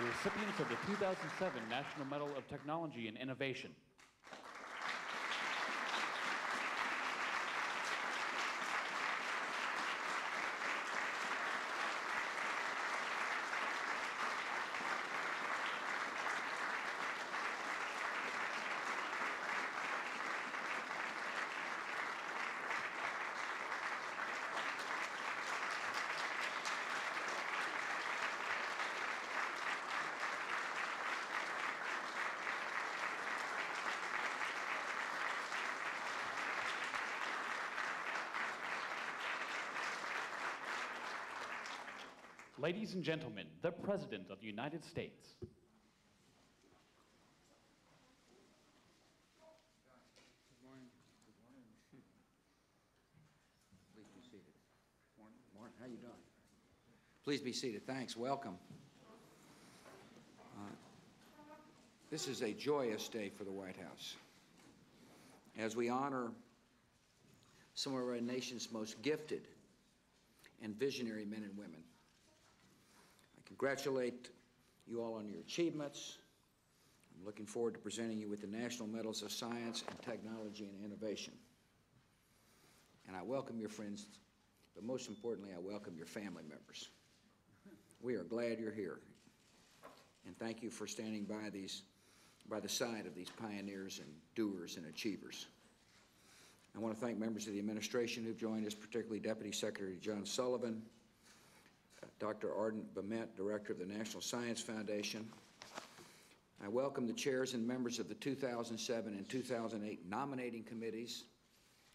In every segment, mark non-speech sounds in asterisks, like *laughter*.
the recipients of the 2007 National Medal of Technology and Innovation. Ladies and gentlemen, the President of the United States. Good morning. Good morning. Please be seated. Morning. Morning. How you doing? Please be seated. Thanks. Welcome. Uh, This is a joyous day for the White House as we honor some of our nation's most gifted and visionary men and women. Congratulate you all on your achievements. I'm looking forward to presenting you with the National Medals of Science and Technology and Innovation. And I welcome your friends, but most importantly, I welcome your family members. We are glad you're here. And thank you for standing by these by the side of these pioneers and doers and achievers. I want to thank members of the administration who've joined us, particularly Deputy Secretary John Sullivan, Dr. Arden Bement, Director of the National Science Foundation. I welcome the chairs and members of the 2007 and 2008 nominating committees.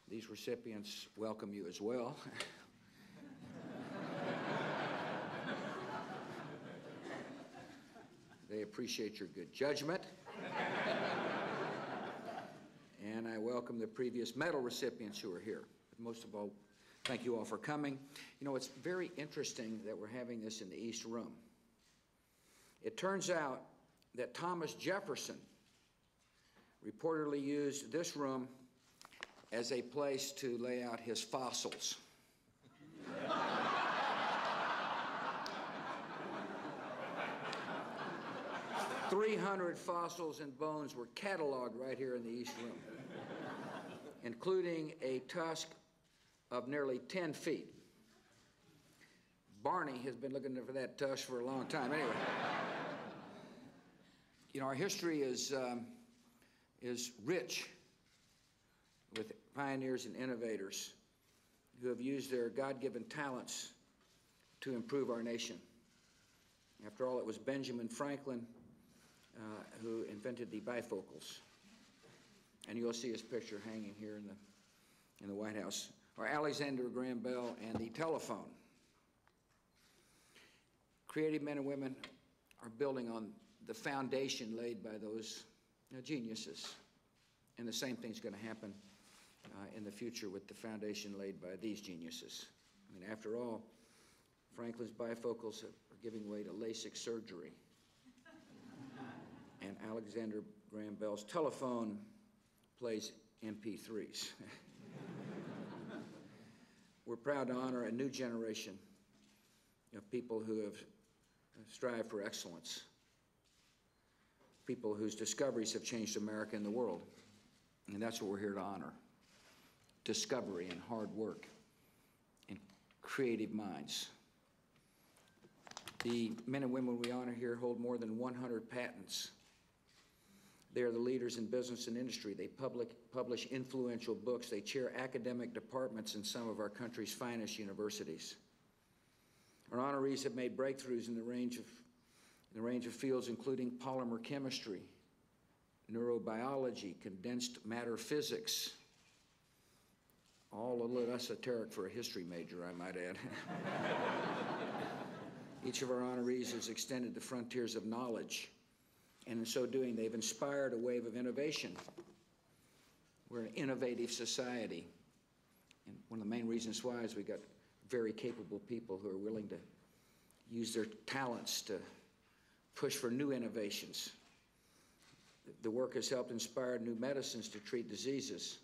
These recipients welcome you as well. *laughs* They appreciate your good judgment. And I welcome the previous medal recipients who are here. But most of all, thank you all for coming. You know, it's very interesting that we're having this in the East Room. It turns out that Thomas Jefferson reportedly used this room as a place to lay out his fossils. 300 fossils and bones were cataloged right here in the East Room, including a tusk of nearly 10 feet. Barney has been looking for that tush for a long time. Anyway, *laughs* you know, our history is, um, is rich with pioneers and innovators who have used their God given talents to improve our nation. After all, it was Benjamin Franklin uh, who invented the bifocals. And you'll see his picture hanging here in the, in the White House, or Alexander Graham Bell and the telephone. Creative men and women are building on the foundation laid by those you know, geniuses. And the same thing's going to happen uh, in the future with the foundation laid by these geniuses. I mean, after all, Franklin's bifocals are giving way to LASIK surgery *laughs* and Alexander Graham Bell's telephone plays MP3s. *laughs* We're proud to honor a new generation of people who have uh, strived for excellence, people whose discoveries have changed America and the world. And that's what we're here to honor discovery and hard work and creative minds. The men and women we honor here hold more than 100 patents they are the leaders in business and industry. They public, publish influential books. They chair academic departments in some of our country's finest universities. Our honorees have made breakthroughs in the range of, in the range of fields including polymer chemistry, neurobiology, condensed matter physics, all a little esoteric for a history major, I might add. *laughs* Each of our honorees has extended the frontiers of knowledge and in so doing, they've inspired a wave of innovation. We're an innovative society. And one of the main reasons why is we've got very capable people who are willing to use their talents to push for new innovations. The work has helped inspire new medicines to treat diseases,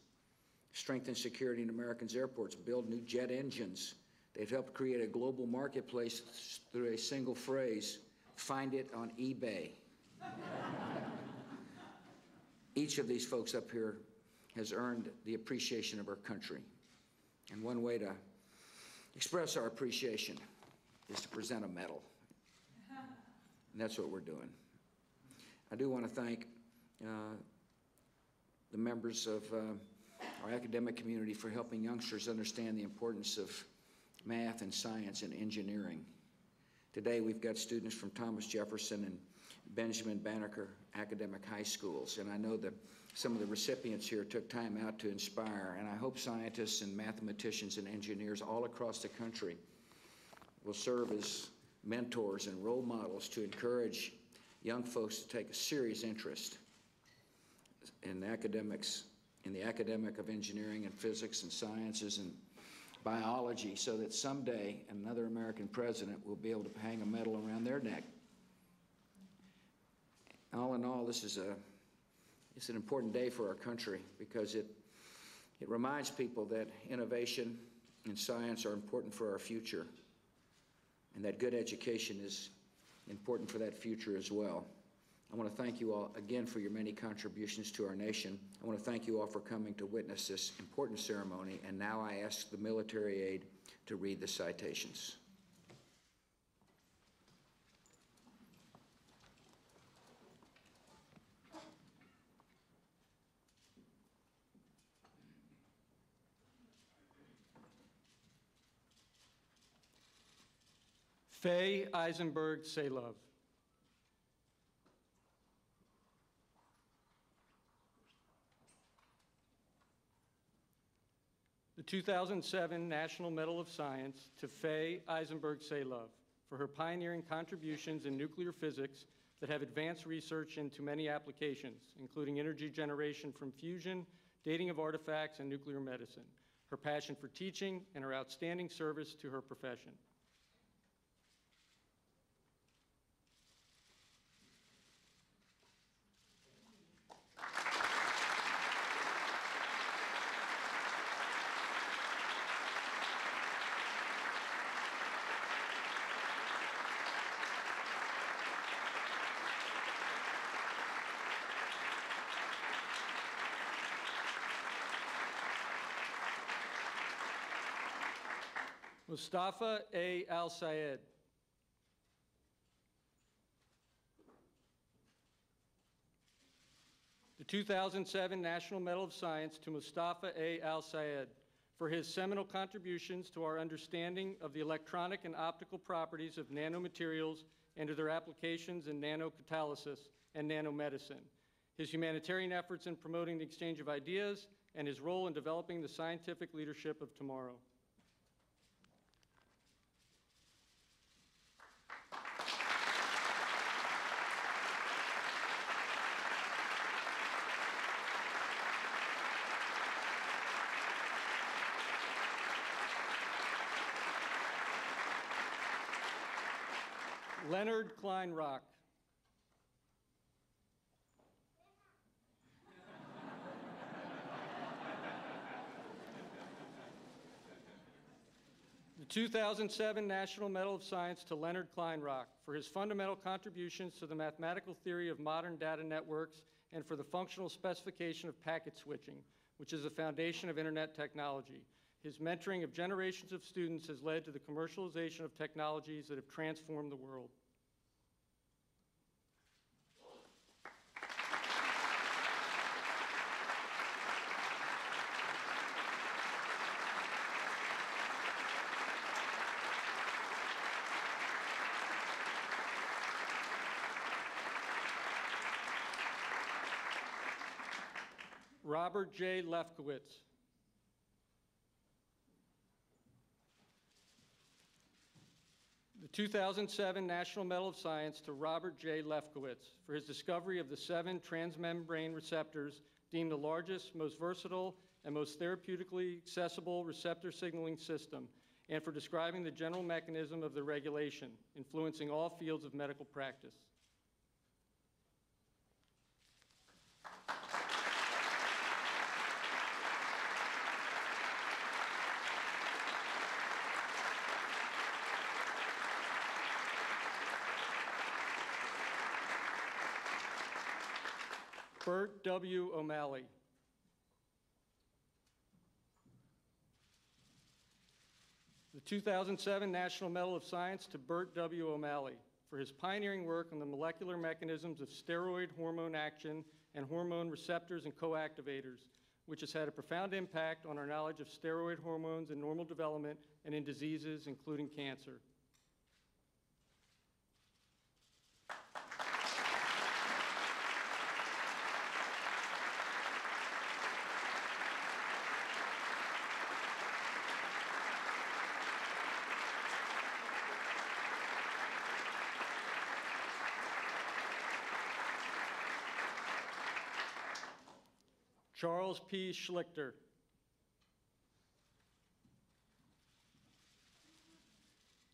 strengthen security in Americans' airports, build new jet engines. They've helped create a global marketplace through a single phrase find it on eBay. Each of these folks up here has earned the appreciation of our country. And one way to express our appreciation is to present a medal. And that's what we're doing. I do want to thank uh, the members of uh, our academic community for helping youngsters understand the importance of math and science and engineering. Today, we've got students from Thomas Jefferson and Benjamin Banneker academic high schools, and I know that some of the recipients here took time out to inspire, and I hope scientists and mathematicians and engineers all across the country will serve as mentors and role models to encourage young folks to take a serious interest in academics, in the academic of engineering and physics and sciences and biology, so that someday another American president will be able to hang a medal around their neck. All in all, this is a it's an important day for our country because it it reminds people that innovation and science are important for our future and that good education is important for that future as well. I want to thank you all again for your many contributions to our nation. I want to thank you all for coming to witness this important ceremony. And now I ask the military aide to read the citations. Fay Ajzenberg-Selove. The 2007 National Medal of Science to Fay Ajzenberg-Selove for her pioneering contributions in nuclear physics that have advanced research into many applications, including energy generation from fusion, dating of artifacts, and nuclear medicine, her passion for teaching, and her outstanding service to her profession. Mustafa A. Al Sayed. The 2007 National Medal of Science to Mostafa A. El-Sayed for his seminal contributions to our understanding of the electronic and optical properties of nanomaterials and to their applications in nanocatalysis and nanomedicine, his humanitarian efforts in promoting the exchange of ideas, and his role in developing the scientific leadership of tomorrow. Leonard Kleinrock. The 2007 National Medal of Science to Leonard Kleinrock for his fundamental contributions to the mathematical theory of modern data networks and for the functional specification of packet switching, which is the foundation of Internet technology. His mentoring of generations of students has led to the commercialization of technologies that have transformed the world. Robert J. Lefkowitz. The 2007 National Medal of Science to Robert J. Lefkowitz for his discovery of the seven transmembrane receptors deemed the largest, most versatile, and most therapeutically accessible receptor signaling system, and for describing the general mechanism of the regulation, influencing all fields of medical practice. Bert W. O'Malley. The 2007 National Medal of Science to Bert W. O'Malley for his pioneering work on the molecular mechanisms of steroid hormone action and hormone receptors and coactivators, which has had a profound impact on our knowledge of steroid hormones in normal development and in diseases, including cancer. Charles P. Slichter.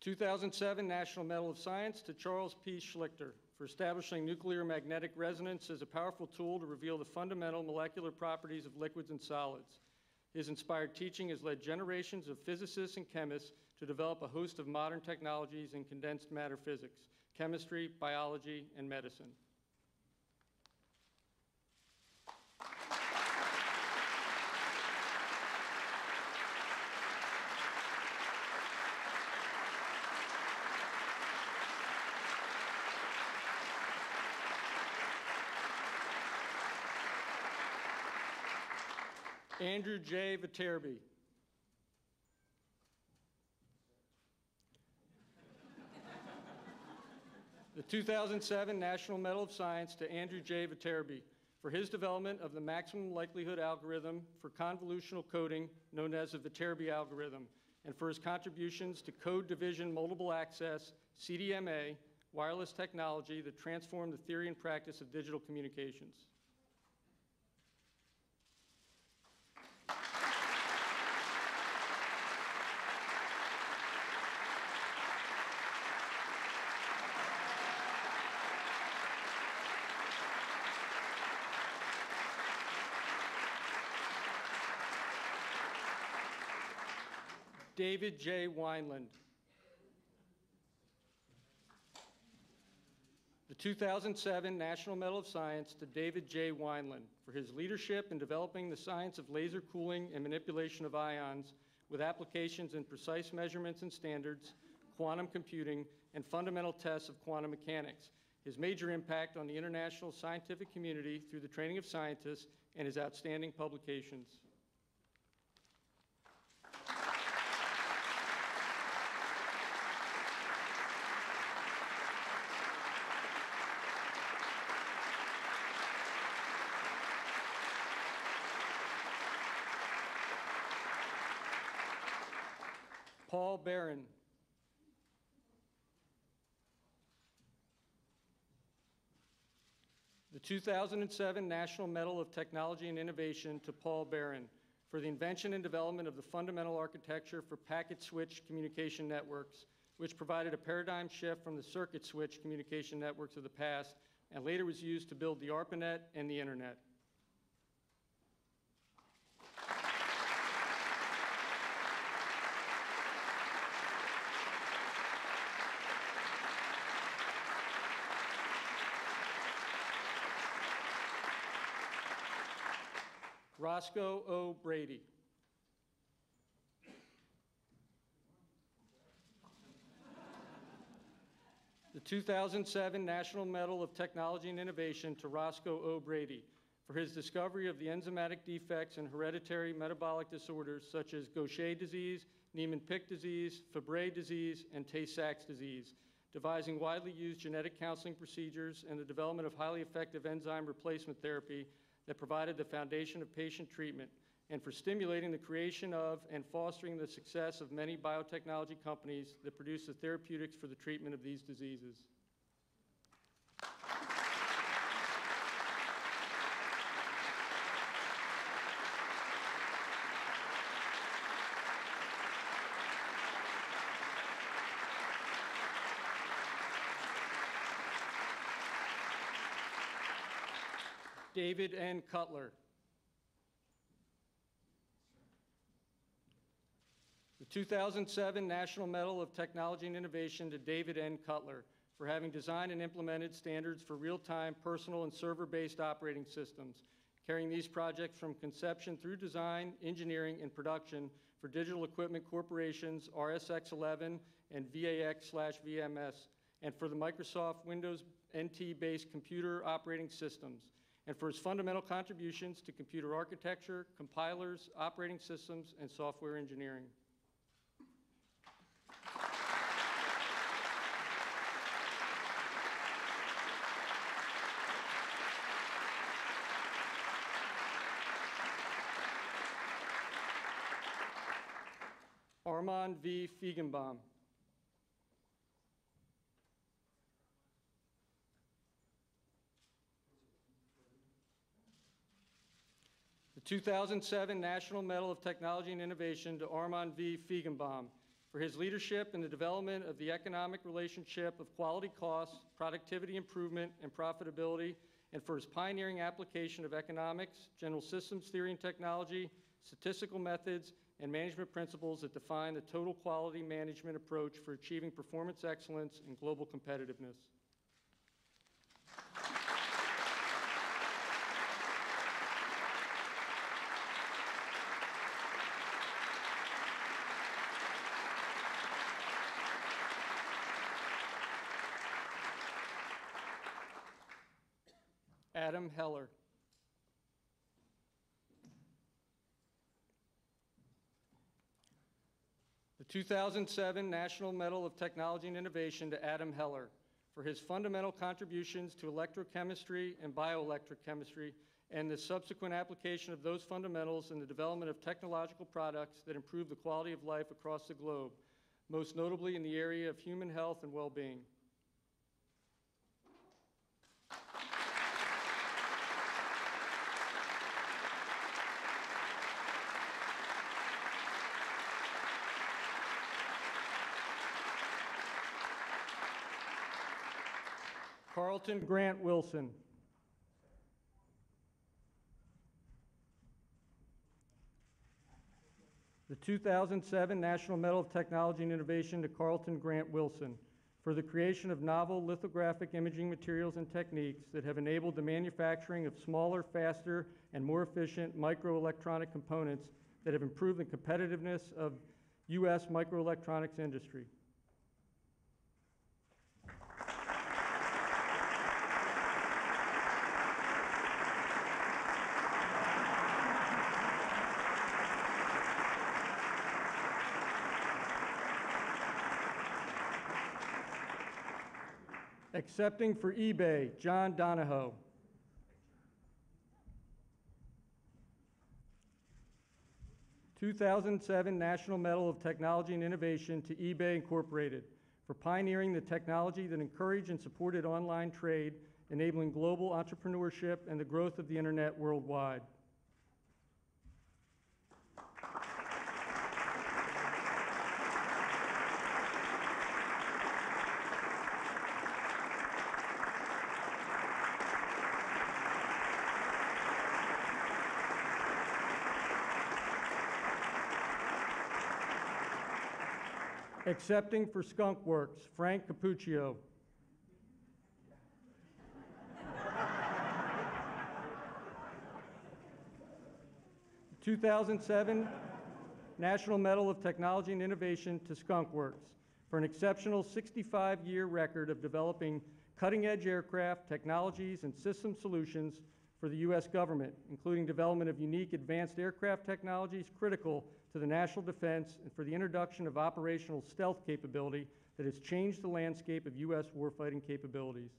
Two thousand seven National Medal of Science to Charles P. Slichter for establishing nuclear magnetic resonance as a powerful tool to reveal the fundamental molecular properties of liquids and solids. His inspired teaching has led generations of physicists and chemists to develop a host of modern technologies in condensed matter physics, chemistry, biology, and medicine. Andrew J. Viterbi. The 2007 National Medal of Science to Andrew J. Viterbi for his development of the maximum likelihood algorithm for convolutional coding known as the Viterbi algorithm, and for his contributions to code division multiple access, CDMA, wireless technology that transformed the theory and practice of digital communications. David J. Wineland. The 2007 National Medal of Science to David J. Wineland for his leadership in developing the science of laser cooling and manipulation of ions with applications in precise measurements and standards, quantum computing, and fundamental tests of quantum mechanics. His major impact on the international scientific community through the training of scientists and his outstanding publications. Paul Baran. The 2007 National Medal of Technology and Innovation to Paul Baran for the invention and development of the fundamental architecture for packet switch communication networks, which provided a paradigm shift from the circuit switch communication networks of the past and later was used to build the ARPANET and the Internet. Roscoe O. Oh, Brady. The 2007 National Medal of Technology and Innovation to Roscoe O. Brady for his discovery of the enzymatic defects in hereditary metabolic disorders such as Gaucher disease, Niemann-Pick disease, Fabry disease, and Tay-Sachs disease, devising widely used genetic counseling procedures and the development of highly effective enzyme replacement therapy that provided the foundation of patient treatment, and for stimulating the creation of and fostering the success of many biotechnology companies that produce the therapeutics for the treatment of these diseases. David N. Cutler. The 2007 National Medal of Technology and Innovation to David N. Cutler for having designed and implemented standards for real-time personal and server-based operating systems, carrying these projects from conception through design, engineering, and production for Digital Equipment Corporation's RSX-11 and VAX/VMS, and for the Microsoft Windows NT-based computer operating systems, and for his fundamental contributions to computer architecture, compilers, operating systems, and software engineering. Armand V. Feigenbaum. 2007 National Medal of Technology and Innovation to Armand V. Feigenbaum for his leadership in the development of the economic relationship of quality costs, productivity improvement, and profitability, and for his pioneering application of economics, general systems theory and technology, statistical methods, and management principles that define the total quality management approach for achieving performance excellence and global competitiveness. Adam Heller. The 2007 National Medal of Technology and Innovation to Adam Heller for his fundamental contributions to electrochemistry and bioelectrochemistry and the subsequent application of those fundamentals in the development of technological products that improve the quality of life across the globe, most notably in the area of human health and well-being. Carlton Grant Willson. The 2007 National Medal of Technology and Innovation to Carlton Grant Willson for the creation of novel lithographic imaging materials and techniques that have enabled the manufacturing of smaller, faster, and more efficient microelectronic components that have improved the competitiveness of U.S. microelectronics industry. Accepting for eBay, John Donahoe. Two thousand seven National Medal of Technology and Innovation to eBay Incorporated for pioneering the technology that encouraged and supported online trade, enabling global entrepreneurship and the growth of the internet worldwide. Accepting for Skunk Works, Frank Cappuccio. Two thousand seven National Medal of Technology and Innovation to Skunk Works for an exceptional 65-year record of developing cutting-edge aircraft, technologies, and system solutions for the U.S. government, including development of unique advanced aircraft technologies critical to the national defense and for the introduction of operational stealth capability that has changed the landscape of U.S. warfighting capabilities.